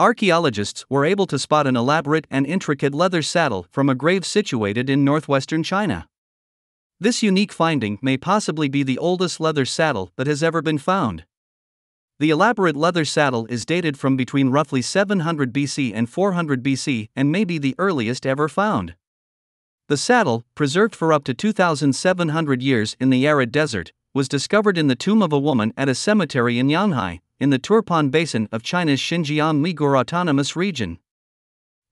archaeologists were able to spot an elaborate and intricate leather saddle from a grave situated in northwestern China. This unique finding may possibly be the oldest leather saddle that has ever been found. The elaborate leather saddle is dated from between roughly 700 BC and 400 BC and may be the earliest ever found. The saddle, preserved for up to 2,700 years in the arid desert, was discovered in the tomb of a woman at a cemetery in Yanghai, in the Turpan Basin of China's Xinjiang Uyghur Autonomous Region.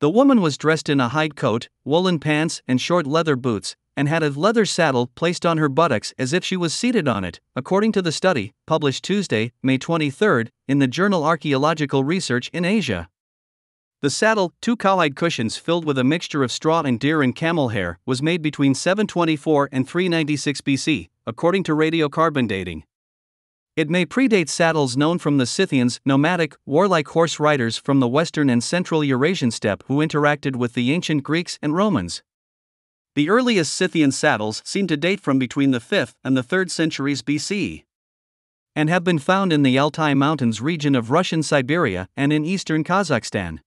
The woman was dressed in a hide coat, woolen pants, and short leather boots, and had a leather saddle placed on her buttocks as if she was seated on it, according to the study, published Tuesday, May 23, in the journal Archaeological Research in Asia. The saddle, two cowhide cushions filled with a mixture of straw and deer and camel hair, was made between 724 and 396 BC, according to radiocarbon dating. It may predate saddles known from the Scythians, nomadic, warlike horse riders from the western and central Eurasian steppe who interacted with the ancient Greeks and Romans. The earliest Scythian saddles seem to date from between the 5th and the 3rd centuries BC and have been found in the Altai Mountains region of Russian Siberia and in eastern Kazakhstan.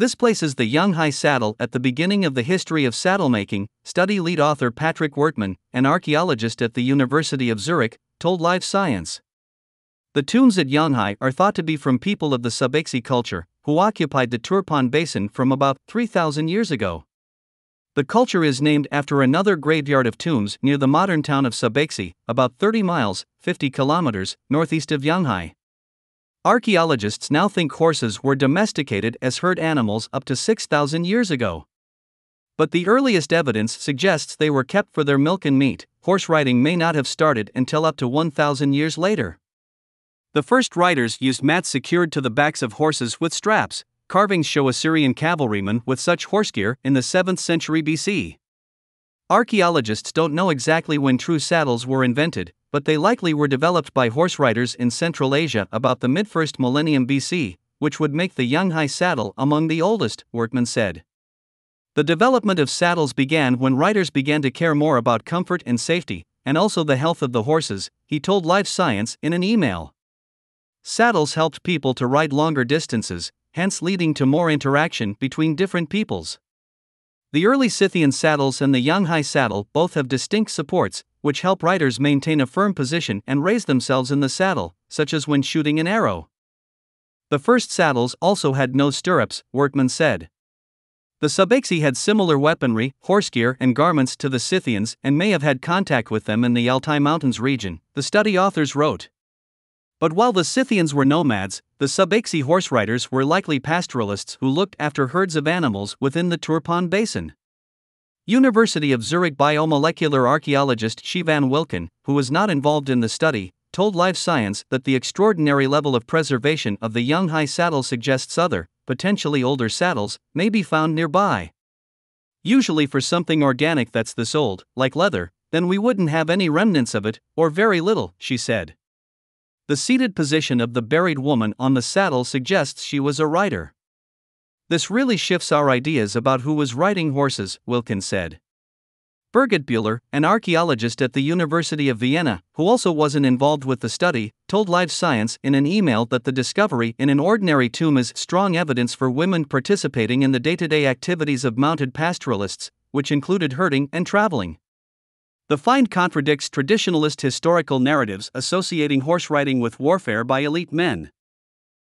This places the Yanghai saddle at the beginning of the history of saddle making, study lead author Patrick Wertmann, an archaeologist at the University of Zurich, told Live Science. The tombs at Yanghai are thought to be from people of the Subeixi culture, who occupied the Turpan Basin from about 3,000 years ago. The culture is named after another graveyard of tombs near the modern town of Subeixi, about 30 miles, 50 kilometers, northeast of Yanghai. Archaeologists now think horses were domesticated as herd animals up to 6,000 years ago. But the earliest evidence suggests they were kept for their milk and meat. Horse riding may not have started until up to 1,000 years later. The first riders used mats secured to the backs of horses with straps, Carvings show Assyrian cavalrymen with such horse gear in the 7th century BC. Archaeologists don't know exactly when true saddles were invented, but they likely were developed by horse riders in Central Asia about the mid 1st millennium BC, which would make the Yanghai saddle among the oldest, Wertmann said. The development of saddles began when riders began to care more about comfort and safety, and also the health of the horses, he told Live Science in an email. Saddles helped people to ride longer distances, hence leading to more interaction between different peoples. The early Scythian saddles and the Yanghai saddle both have distinct supports, which help riders maintain a firm position and raise themselves in the saddle, such as when shooting an arrow. The first saddles also had no stirrups, Wertmann said. The Subeixi had similar weaponry, horse gear, and garments to the Scythians and may have had contact with them in the Altai Mountains region, the study authors wrote. But while the Scythians were nomads, the Subeixi horse riders were likely pastoralists who looked after herds of animals within the Turpan Basin. University of Zurich biomolecular archaeologist Shevan Wilkin, who was not involved in the study, told Live Science that the extraordinary level of preservation of the Yanghai saddle suggests other, potentially older saddles, may be found nearby. Usually, for something organic that's this old, like leather, then we wouldn't have any remnants of it, or very little, she said. The seated position of the buried woman on the saddle suggests she was a rider. This really shifts our ideas about who was riding horses, Wilkins said. Birgit Buehler, an archaeologist at the University of Vienna, who also wasn't involved with the study, told Live Science in an email that the discovery in an ordinary tomb is strong evidence for women participating in the day to day activities of mounted pastoralists, which included herding and traveling. The find contradicts traditionalist historical narratives associating horse riding with warfare by elite men.